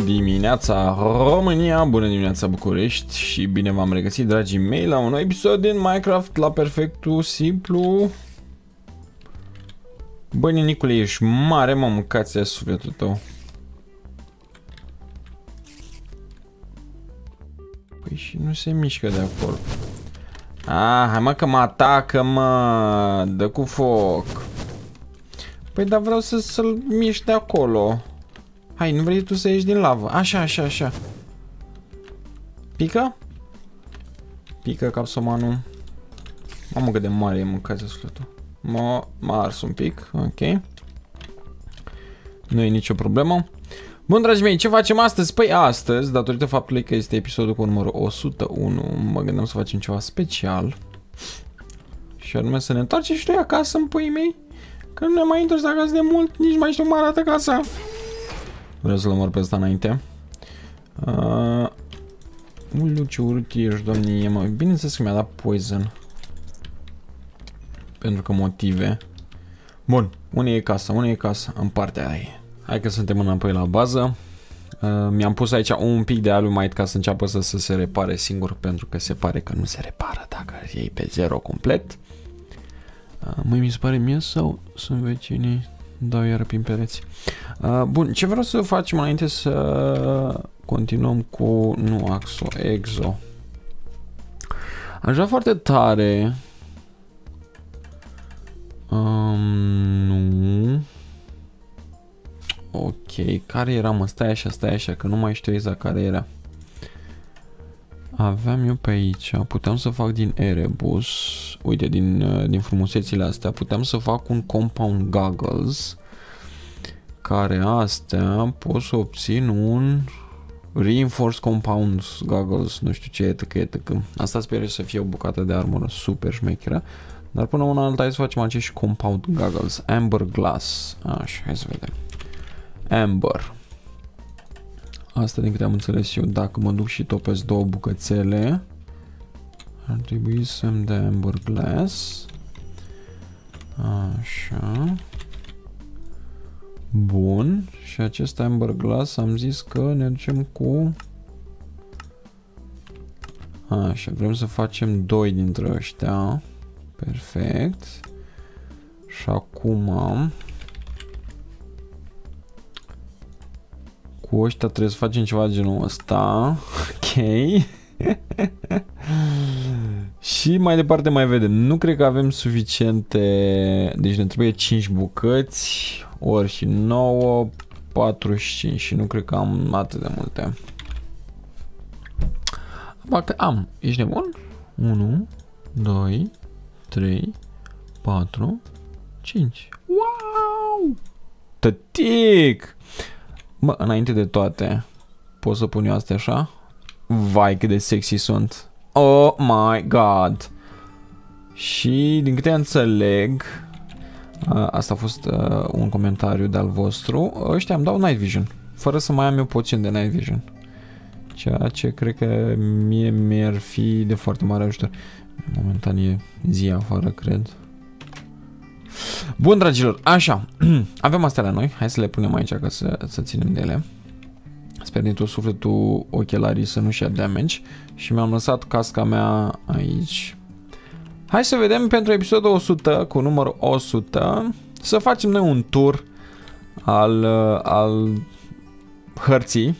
Bună dimineața România, bună dimineața București și bine v-am regăsit dragii mei la un nou episod din Minecraft la perfectul simplu. Bă, Ninicule, ești mare, mă, mâncați sufletul tău. Păi și nu se mișcă de acolo Ah, hai mă că mă atacă, mă, dă cu foc. Păi dar vreau să, să-l mișc de acolo Hai, nu vrei tu să ieși din lavă? Așa, așa, așa. Pică? Pică capsomanul. Mamă cât de mare e mâncați sufletul. M-a ars un pic, ok. Nu e nicio problemă. Bun, dragii mei, ce facem astăzi? Păi astăzi, datorită faptului că este episodul cu numărul 101, mă gândeam să facem ceva special. Și anume să ne întoarcem și noi acasă în puii mei. Că nu ne mai întors acasă de mult, nici mai știu cum arată casa. Vreau să-l omor pe ăsta înainte. Uh, Ulu, ce urât ești, domnie, mă. Bineînțeles că mi-a dat poison. Pentru că motive. Bun, unde e casa? Unde e casa? În partea aia. Hai că suntem înapoi la bază. Uh, Mi-am pus aici un pic de alumite ca să înceapă să, să se repare singur, pentru că se pare că nu se repară dacă iei pe zero complet. Uh, măi, mi se pare mie sau sunt vecinii? Dau iară prin pereți. Uh, bun, ce vreau să facem înainte să continuăm cu, nu Axo, Exo. Aș vrea foarte tare. Um, nu. Ok, care era mă? Stai așa, stai așa, că nu mai știu exact care era. Aveam eu pe aici, puteam să fac din Erebus, uite, din, uh, din frumusețile astea, puteam să fac un compound goggles, care astea pot să obțin un reinforced compound goggles, nu știu ce etc, etc. Asta sper să fie o bucată de armură super șmecheră, dar până una alta hai să facem acești compound goggles, amber glass, așa, hai să vedem. Amber. Asta din câte am înțeles eu, dacă mă duc și topesc două bucățele, ar trebui să-mi dea Amber Glass. Așa. Bun. Și acest Amber Glass am zis că ne ducem cu... Așa, vrem să facem doi dintre ăștia. Perfect. Și acum am... Cu ăștia trebuie să facem ceva de genul ăsta. Ok. și mai departe mai vedem. Nu cred că avem suficiente... Deci ne trebuie 5 bucăți. Ori și 9, 45 și nu cred că am atât de multe. Ba că am. Ești nebun? 1, 2, 3, 4, 5. Wow! Tătic! Bă, înainte de toate, pot să pun eu astea așa? Vai cât de sexy sunt. Oh my god. Și din câte înțeleg, asta a fost uh, un comentariu de-al vostru, ăștia îmi dau night vision, fără să mai am eu puțin de night vision. Ceea ce cred că mie mi-ar fi de foarte mare ajutor. Momentan e zi afară, cred. Bun, dragilor, așa, avem astea la noi, hai să le punem aici ca să, să ținem de ele. Sper din tot sufletul ochelarii să nu-și ia damage și mi-am lăsat casca mea aici. Hai să vedem pentru episodul 100, cu numărul 100, să facem noi un tur al, al hărții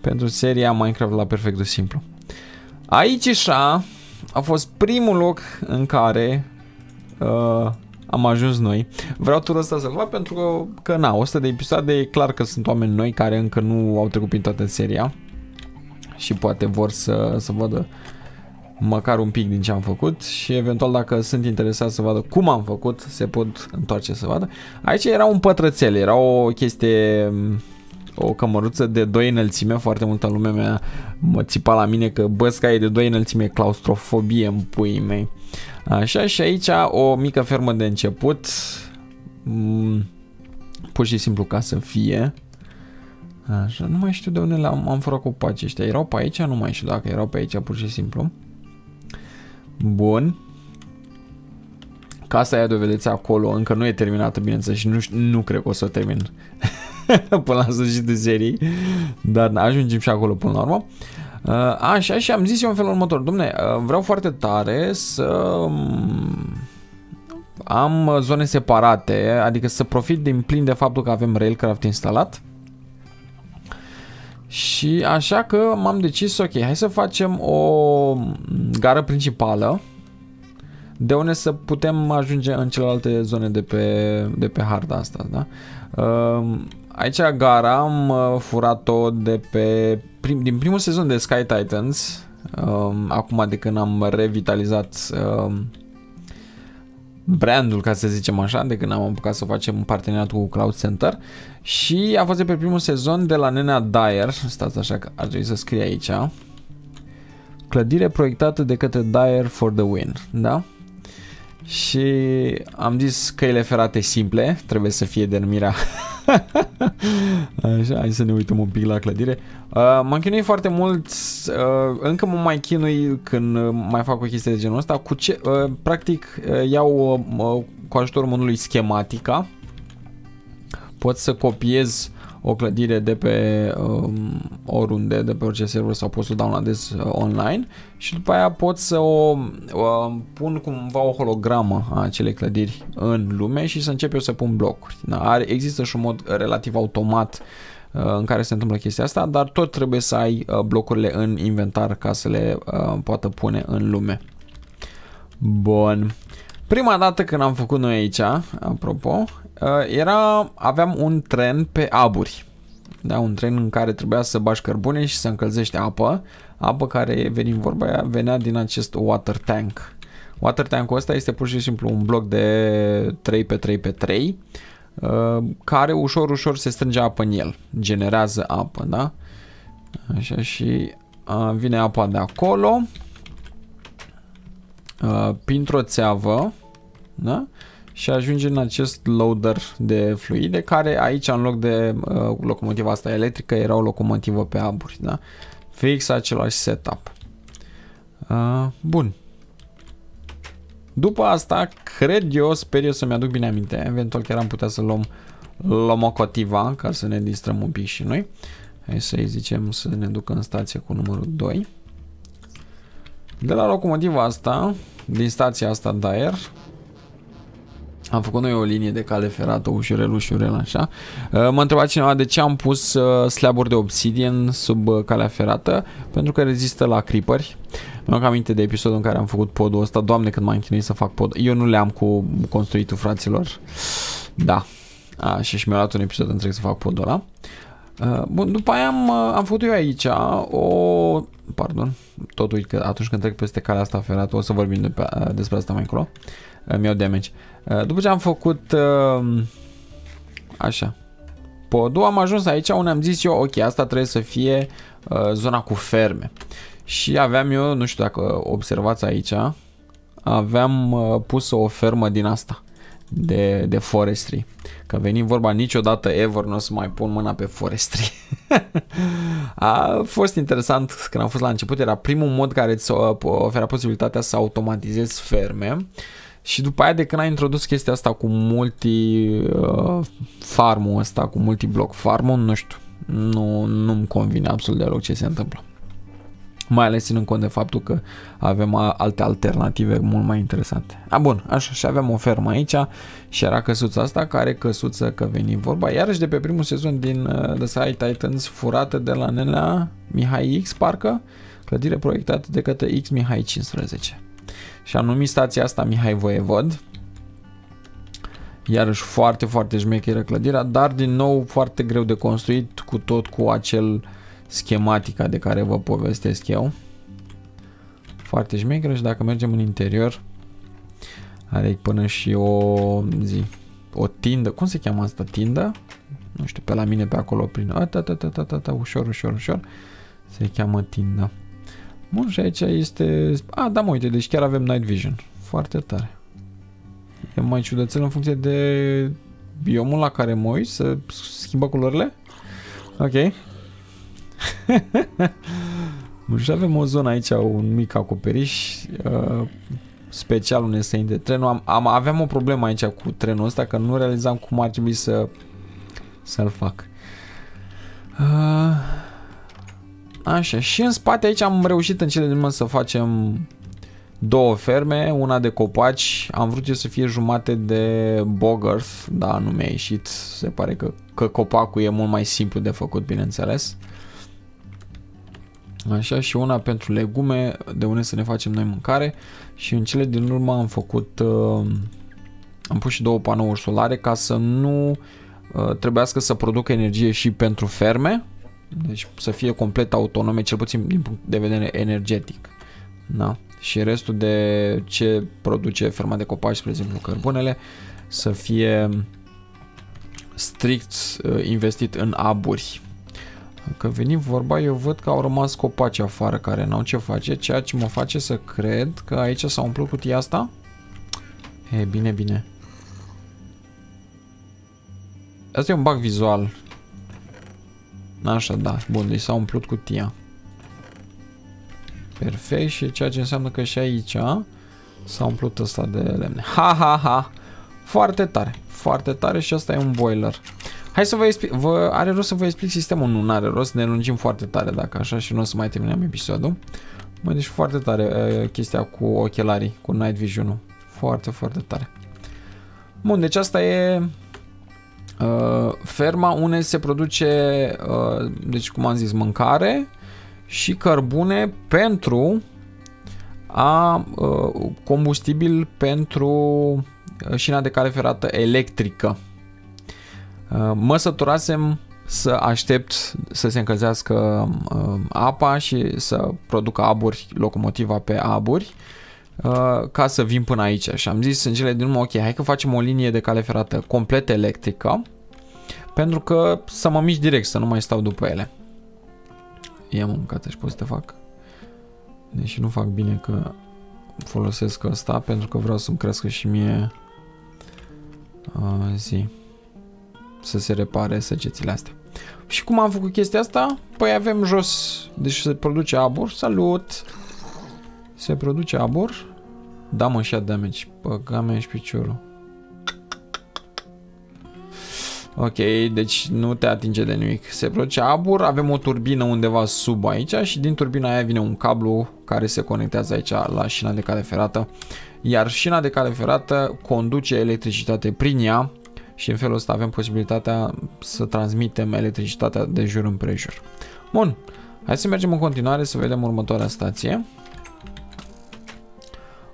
pentru seria Minecraft la perfectul simplu. Aici așa a fost primul loc în care uh, am ajuns noi. Vreau turul ăsta să-l fac pentru că, că na, 100 de episoade e clar că sunt oameni noi care încă nu au trecut prin toată seria și poate vor să, să vadă măcar un pic din ce am făcut și eventual dacă sunt interesați să vadă cum am făcut, se pot întoarce să vadă. Aici era un pătrățel, era o chestie o cămăruță de 2 înălțime, foarte multă lume mea mă țipa la mine că bă, e de 2 înălțime, claustrofobie în puii mei. Așa, și aici o mică fermă de început, mm, pur și simplu ca să fie. Așa, nu mai știu de unde am, am furat copacii ăștia, erau pe aici, nu mai știu dacă erau pe aici pur și simplu. Bun. Casa aia de vedeți acolo încă nu e terminată, bineînțeles, și nu, nu cred că o să o termin. până la sfârșitul serii, dar ajungem și acolo până la urmă. Uh, așa, și am zis eu în felul următor, domne, uh, vreau foarte tare să um, am zone separate, adică să profit din plin de faptul că avem Railcraft instalat. Și așa că m-am decis, ok, hai să facem o gară principală de unde să putem ajunge în celelalte zone de pe, de pe harta asta, da? Uh, aici gara am uh, furat-o de pe prim, din primul sezon de Sky Titans, uh, acum de când am revitalizat uh, brandul, ca să zicem așa, de când am apucat să facem un parteneriat cu Cloud Center. Și a fost de pe primul sezon de la Nenea Dyer, stați așa că ar trebui să scrie aici, clădire proiectată de către Dyer for the win, da? Și am zis căile ferate simple, trebuie să fie denumirea Așa, hai să ne uităm un pic la clădire. Uh, m-am chinuit foarte mult, uh, încă mă mai chinui când mai fac o chestie de genul ăsta. Cu ce, uh, practic, uh, iau uh, cu ajutorul modului schematica. Pot să copiez o clădire de pe um, oriunde, de pe orice server sau pot să o downloadez uh, online și după aia pot să o uh, pun cumva o hologramă a acelei clădiri în lume și să încep eu să pun blocuri. Da? Are, există și un mod relativ automat uh, în care se întâmplă chestia asta, dar tot trebuie să ai uh, blocurile în inventar ca să le uh, poată pune în lume. Bun. Prima dată când am făcut noi aici, apropo, Uh, era, aveam un tren pe aburi. Da, un tren în care trebuia să bași cărbune și să încălzești apă. Apă care, venim vorba aia, venea din acest water tank. Water tank-ul ăsta este pur și simplu un bloc de 3 pe 3 pe 3 uh, care ușor, ușor se strânge apă în el. Generează apă, da? Așa și uh, vine apa de acolo printr-o țeavă, da? Și ajunge în acest loader de fluide care aici în loc de uh, locomotiva asta electrică era o locomotivă pe aburi, da? Fix același setup. Uh, bun. După asta, cred eu, sper eu să-mi aduc bine aminte, eventual chiar am putea să luăm locomotiva ca să ne distrăm un pic și noi. Hai să-i zicem să ne ducă în stație cu numărul 2. De la locomotiva asta, din stația asta Daer, am făcut noi o linie de cale ferată ușurel, ușurel, așa. Uh, mă întreba cineva de ce am pus uh, slaburi de obsidian sub uh, calea ferată, pentru că rezistă la creeperi. Mi-am aminte de episodul în care am făcut podul ăsta, doamne când m-am chinuit să fac pod. Eu nu le-am cu construitul fraților. Da. Așa și mi-a luat un episod întreg să fac podul ăla. Bun, după aia am, am făcut eu aici o... Pardon, tot uit că atunci când trec peste calea asta ferată o să vorbim de pe, despre asta mai încolo. Mi-au damage. Uh, după ce am făcut uh, așa podul, am ajuns aici unde am zis eu, ok, asta trebuie să fie uh, zona cu ferme. Și aveam eu, nu știu dacă observați aici, aveam pus o fermă din asta de, de forestry. Că venim vorba niciodată ever nu o să mai pun mâna pe forestry. a fost interesant când am fost la început, era primul mod care îți oferă posibilitatea să automatizezi ferme și după aia de când ai introdus chestia asta cu multi uh, farmul ăsta, cu multi-block farmul, nu știu, nu, nu-mi convine absolut deloc ce se întâmplă. Mai ales ținând cont de faptul că avem alte alternative mult mai interesante. A, bun, așa, și avem o fermă aici și era căsuța asta, care căsuță că veni vorba, iarăși de pe primul sezon din uh, The Side Titans, furată de la nenea Mihai X, parcă, clădire proiectată de către X Mihai 15 și am numit stația asta Mihai Voievod. Iarăși foarte, foarte șmecheră clădirea, dar din nou foarte greu de construit cu tot cu acel schematica de care vă povestesc eu. Foarte șmecheră și dacă mergem în interior are până și o zi, o tindă, cum se cheamă asta, tindă? Nu știu, pe la mine pe acolo prin, a, ta, ta, ta, ta, ta, ta, ușor, ușor, ușor, se cheamă tindă. Bun, și aici este... A, da, mă, uite, deci chiar avem Night Vision. Foarte tare. E mai ciudățel în funcție de biomul la care mă uit, să schimbă culorile. Ok. Bun, și avem o zonă aici, un mic acoperiș uh, special unde se intre trenul. Am, am, aveam o problemă aici cu trenul ăsta, că nu realizam cum ar trebui să să-l fac. Uh, așa, și în spate aici am reușit în cele din urmă să facem două ferme, una de copaci, am vrut eu să fie jumate de bogarth, dar nu mi-a ieșit, se pare că, că copacul e mult mai simplu de făcut, bineînțeles. Așa, și una pentru legume, de unde să ne facem noi mâncare și în cele din urmă am făcut, uh, am pus și două panouri solare ca să nu uh, trebuiască să producă energie și pentru ferme, deci să fie complet autonome, cel puțin din punct de vedere energetic. Da? Și restul de ce produce ferma de copaci, spre exemplu cărbunele, să fie strict uh, investit în aburi. Că venim vorba, eu văd că au rămas copaci afară care n-au ce face, ceea ce mă face să cred că aici s-a umplut cutia asta. E, bine, bine. Asta e un bug vizual. Așa, da. Bun, deci s-a umplut cutia. Perfect și ceea ce înseamnă că și aici s-a umplut ăsta de lemne. Ha, ha, ha! Foarte tare, foarte tare și asta e un boiler. Hai să vă explic, vă, are rost să vă explic sistemul, nu are rost, ne lungim foarte tare dacă așa și nu o să mai terminăm episodul. Mă, deci foarte tare uh, chestia cu ochelarii, cu night vision-ul. Foarte, foarte tare. Bun, deci asta e uh, ferma unde se produce, uh, deci cum am zis, mâncare și cărbune pentru a uh, combustibil pentru uh, șina de cale ferată electrică. Uh, mă săturasem să aștept să se încălzească uh, apa și să producă aburi, locomotiva pe aburi, uh, ca să vin până aici. Și am zis în cele din urmă, ok, hai că facem o linie de cale ferată complet electrică, pentru că să mă mișc direct, să nu mai stau după ele. Ia mă mâncată și pot să te fac. Deși nu fac bine că folosesc asta, pentru că vreau să-mi crească și mie uh, zi să se repare săgețile astea. Și cum am făcut chestia asta? Păi avem jos, deci se produce abur, salut! Se produce abur. Da mă, și damage, băga mea și piciorul. Ok, deci nu te atinge de nimic. Se produce abur, avem o turbină undeva sub aici și din turbina aia vine un cablu care se conectează aici la șina de cale ferată. Iar șina de cale ferată conduce electricitate prin ea și în felul ăsta avem posibilitatea să transmitem electricitatea de jur împrejur. Bun, hai să mergem în continuare să vedem următoarea stație.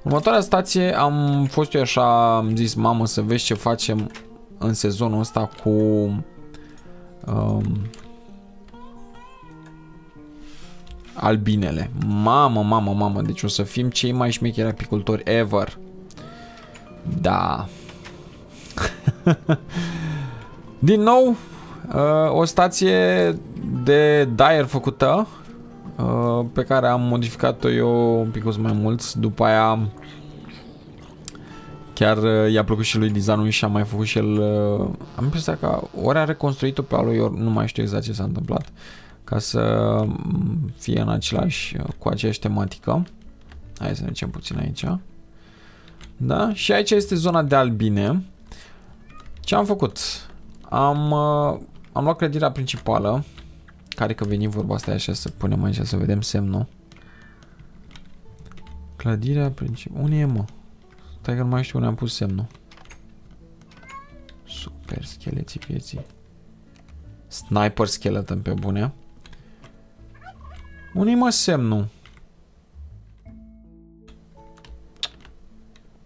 Următoarea stație am fost eu așa, am zis mamă să vezi ce facem în sezonul ăsta cu um, albinele. Mamă, mamă, mamă, deci o să fim cei mai șmecheri apicultori ever. Da. Din nou, uh, o stație de Dyer făcută, uh, pe care am modificat-o eu un pic mai mult. După aia chiar uh, i-a plăcut și lui designul și a mai făcut și el... Am impresia că ori a reconstruit-o pe alu, ori nu mai știu exact ce s-a întâmplat. Ca să mm, fie în același, cu aceeași tematică. Hai să mergem puțin aici. Da? Și aici este zona de albine. Ce am făcut? Am, uh, am luat clădirea principală, care că veni vorba asta așa să punem aici să vedem semnul. Clădirea principală. Unde e, mă? Stai că nu mai știu unde am pus semnul. Super scheleții vieții. Sniper skeleton pe bune. Unde mă semnul?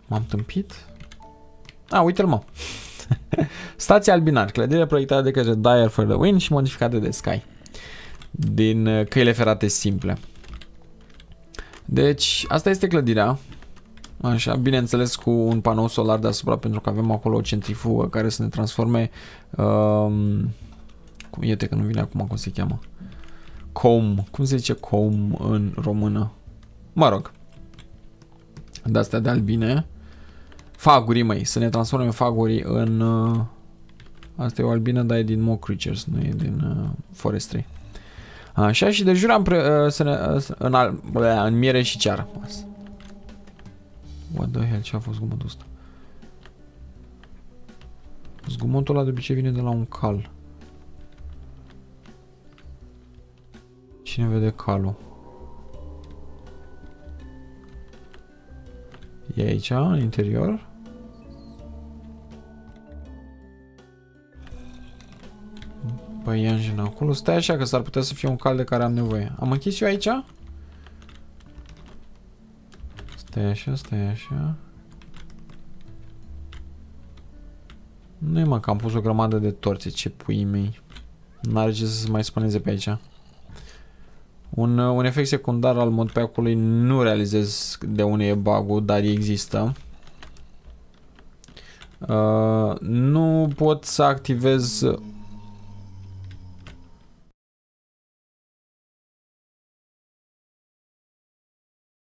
M-am tâmpit? A, uite-l mă. Stația Albinar, clădire proiectată de către Dyer for the Win și modificată de Sky. Din uh, căile ferate simple. Deci, asta este clădirea. Așa, bineînțeles cu un panou solar deasupra pentru că avem acolo o centrifugă care să ne transforme um, iete că nu vine acum cum se cheamă com, cum se zice com în română mă rog de astea de albine Fagurii, măi, să ne transformăm fagurii în... Uh, asta e o albină, dar e din Mo Creatures, nu e din uh, Forestry. Așa, și de jur am pre, uh, să ne, uh, în, al, blea, în miere și ceară. What the hell, ce a fost zgomotul ăsta? Zgomotul ăla de obicei vine de la un cal. Cine vede calul? E aici, în interior? Păi engine acolo. Stai așa că s-ar putea să fie un cal de care am nevoie. Am închis eu aici? Stai așa, stai așa. Nu-i mă, că am pus o grămadă de torțe, ce pui mei. N-are ce să se mai spuneze pe aici. Un, un efect secundar al modpack-ului nu realizez de unde e bug dar există. Uh, nu pot să activez